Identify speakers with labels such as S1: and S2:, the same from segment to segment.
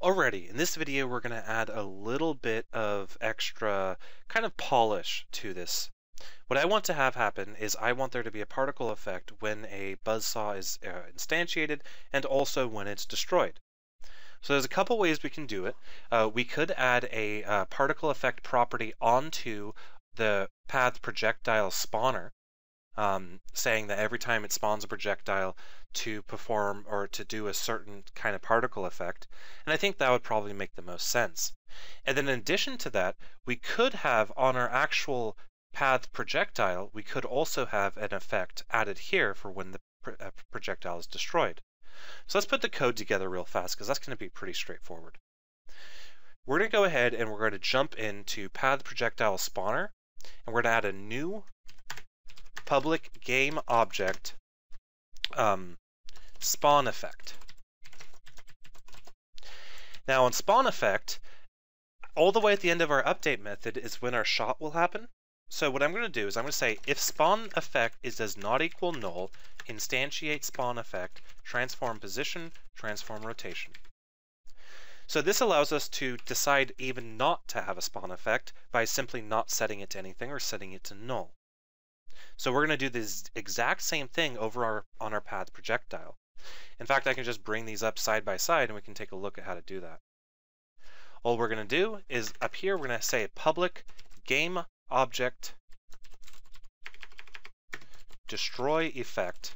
S1: Alrighty, in this video we're going to add a little bit of extra kind of polish to this. What I want to have happen is I want there to be a particle effect when a buzzsaw is uh, instantiated and also when it's destroyed. So there's a couple ways we can do it. Uh, we could add a uh, particle effect property onto the path projectile spawner um, saying that every time it spawns a projectile to perform or to do a certain kind of particle effect. And I think that would probably make the most sense. And then in addition to that, we could have on our actual path projectile, we could also have an effect added here for when the uh, projectile is destroyed. So let's put the code together real fast because that's going to be pretty straightforward. We're going to go ahead and we're going to jump into path projectile spawner and we're going to add a new public game object um, spawn effect. Now on spawn effect, all the way at the end of our update method is when our shot will happen. So what I'm going to do is I'm going to say if spawn effect is does not equal null, instantiate spawn effect, transform position, transform rotation. So this allows us to decide even not to have a spawn effect by simply not setting it to anything or setting it to null. So we're going to do this exact same thing over our on our path projectile. In fact, I can just bring these up side by side and we can take a look at how to do that. All we're going to do is up here, we're going to say public game object destroy effect.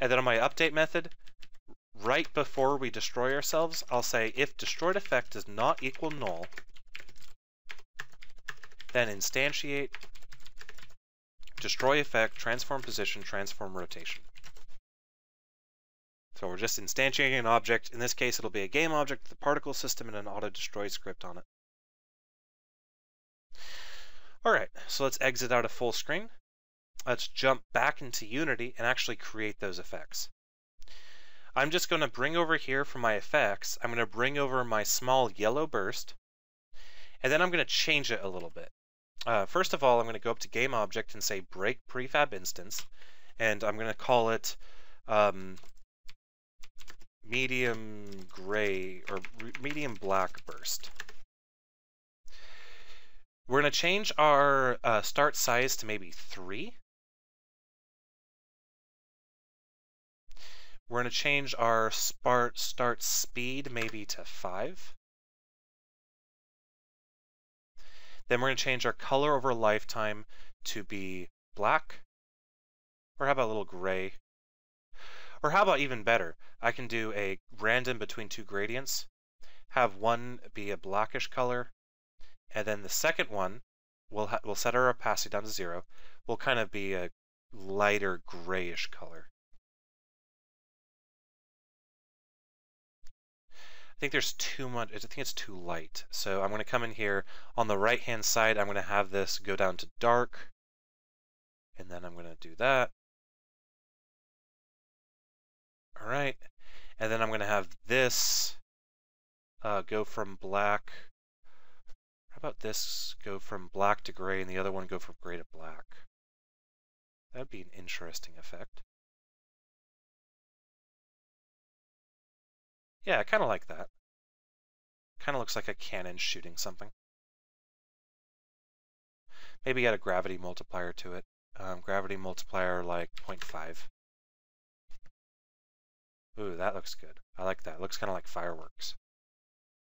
S1: And then on my update method, right before we destroy ourselves, I'll say if destroyed effect does not equal null, then instantiate destroy effect, transform position, transform rotation. So we're just instantiating an object. In this case, it'll be a game object a particle system and an auto-destroy script on it. All right, so let's exit out of full screen. Let's jump back into Unity and actually create those effects. I'm just going to bring over here for my effects, I'm going to bring over my small yellow burst, and then I'm going to change it a little bit. Uh, first of all, I'm going to go up to game object and say break prefab instance, and I'm going to call it um, medium gray or medium black burst. We're going to change our uh, start size to maybe 3. We're going to change our start speed maybe to 5. Then we're going to change our color over lifetime to be black. Or how about a little gray? Or how about even better? I can do a random between two gradients, have one be a blackish color, and then the second one, we'll, we'll set our opacity down to zero, will kind of be a lighter grayish color. I think there's too much, I think it's too light. So I'm going to come in here on the right hand side, I'm going to have this go down to dark. And then I'm going to do that. All right. And then I'm going to have this uh, go from black. How about this go from black to gray and the other one go from gray to black? That'd be an interesting effect. Yeah, I kind of like that. Kind of looks like a cannon shooting something. Maybe add a gravity multiplier to it. Um, gravity multiplier like 0.5. Ooh, that looks good. I like that. It looks kind of like fireworks.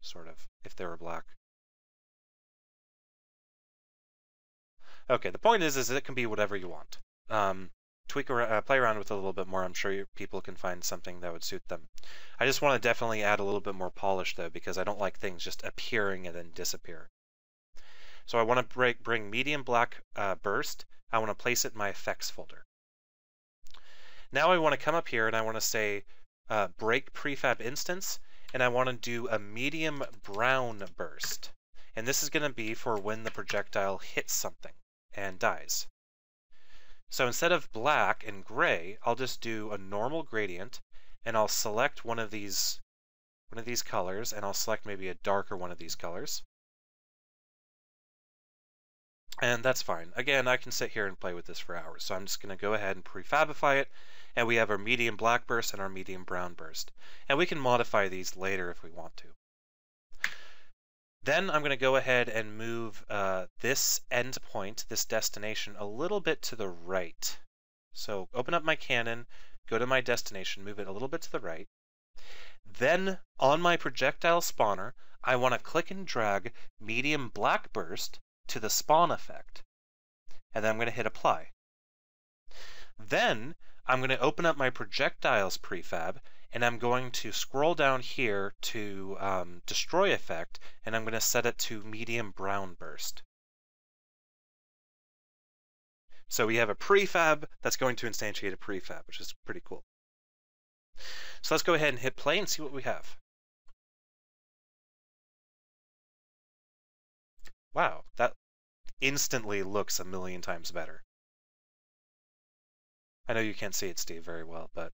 S1: Sort of, if they were black. Okay, the point is, is it can be whatever you want. Um, tweak around, uh, play around with it a little bit more. I'm sure people can find something that would suit them. I just want to definitely add a little bit more polish though, because I don't like things just appearing and then disappear. So I want to break, bring medium black uh, burst. I want to place it in my effects folder. Now I want to come up here and I want to say uh, break prefab instance, and I want to do a medium brown burst. And this is going to be for when the projectile hits something and dies. So instead of black and gray, I'll just do a normal gradient and I'll select one of these one of these colors and I'll select maybe a darker one of these colors. And that's fine. Again, I can sit here and play with this for hours. So I'm just going to go ahead and prefabify it. And we have our medium black burst and our medium brown burst. And we can modify these later if we want to. Then I'm going to go ahead and move uh, this endpoint, this destination, a little bit to the right. So open up my cannon, go to my destination, move it a little bit to the right. Then on my projectile spawner, I want to click and drag medium black burst to the spawn effect. And then I'm going to hit apply. Then I'm going to open up my projectiles prefab and I'm going to scroll down here to um, destroy effect and I'm going to set it to medium brown burst. So we have a prefab that's going to instantiate a prefab, which is pretty cool. So let's go ahead and hit play and see what we have. Wow, that instantly looks a million times better. I know you can't see it, Steve, very well, but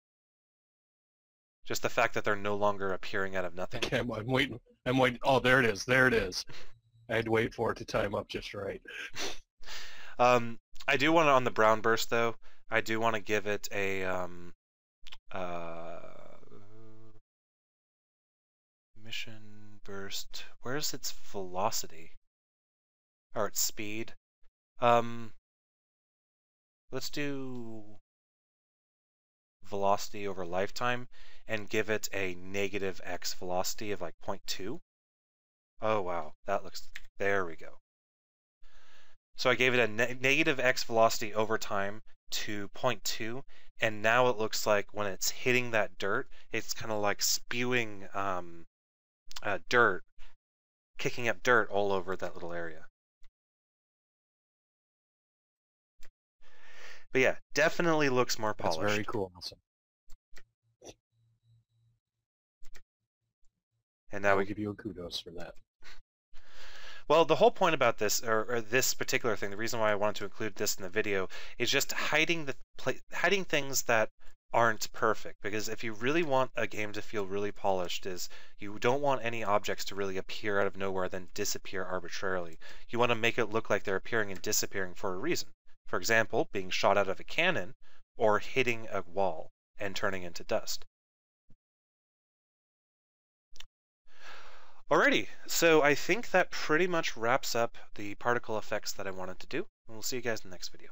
S1: just the fact that they're no longer appearing out of nothing.
S2: Okay, I'm, I'm waiting. I'm waiting. Oh, there it is. There it is. I had to wait for it to time up just right.
S1: um, I do want it on the brown burst though. I do want to give it a um, uh, mission burst. Where's its velocity? Or its speed? Um, let's do velocity over lifetime and give it a negative x velocity of like 0.2. Oh wow, that looks, there we go. So I gave it a ne negative x velocity over time to 0.2, and now it looks like when it's hitting that dirt, it's kind of like spewing um, uh, dirt, kicking up dirt all over that little area. But yeah, definitely looks more polished.
S2: That's very cool. Awesome.
S1: And now
S2: we give you a kudos for that.
S1: Well, the whole point about this, or, or, this particular thing, the reason why I wanted to include this in the video, is just hiding the hiding things that aren't perfect. Because if you really want a game to feel really polished, is you don't want any objects to really appear out of nowhere then disappear arbitrarily. You want to make it look like they're appearing and disappearing for a reason. For example, being shot out of a cannon, or hitting a wall and turning into dust. Alrighty, so I think that pretty much wraps up the particle effects that I wanted to do, and we'll see you guys in the next video.